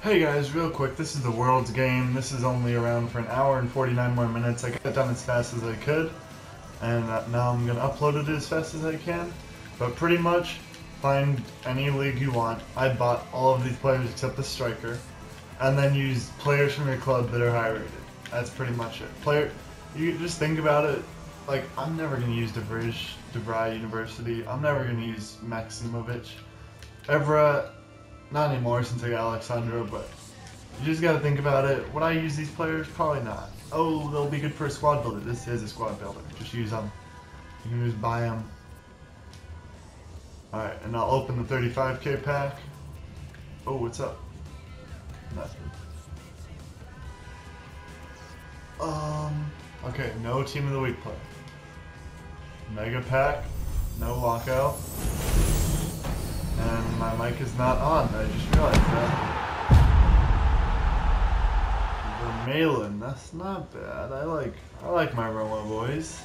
Hey guys, real quick, this is the World's game. This is only around for an hour and 49 more minutes. I got it done as fast as I could, and uh, now I'm going to upload it as fast as I can. But pretty much, find any league you want. I bought all of these players except the striker, and then use players from your club that are high rated. That's pretty much it. Player, you just think about it. Like, I'm never going to use De Vrij, De Vrij University. I'm never going to use Maximovic. Evra, not anymore since I got Alex Sandro, but you just got to think about it. Would I use these players? Probably not. Oh, they'll be good for a squad builder. This is a squad builder. Just use them. You can just buy them. Alright, and I'll open the 35k pack. Oh, what's up? Nothing. Um, okay, no team of the week play. Mega pack, no lockout. My mic is not on. I just realized that. Vermaelen, that's not bad. I like I like my Roma boys.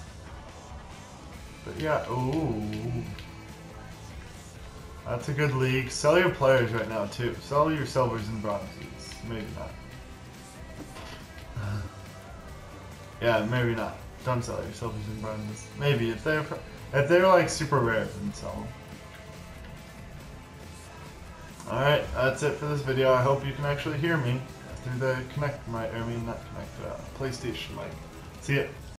But yeah, ooh. That's a good league. Sell your players right now too. Sell your silvers and bronzes. Maybe not. yeah, maybe not. Don't sell your silvers and bronzes. Maybe if they're if they're like super rare, then sell them. Alright, that's it for this video. I hope you can actually hear me through the Kinect mic, I mean not Kinect, uh, PlayStation mic. See ya.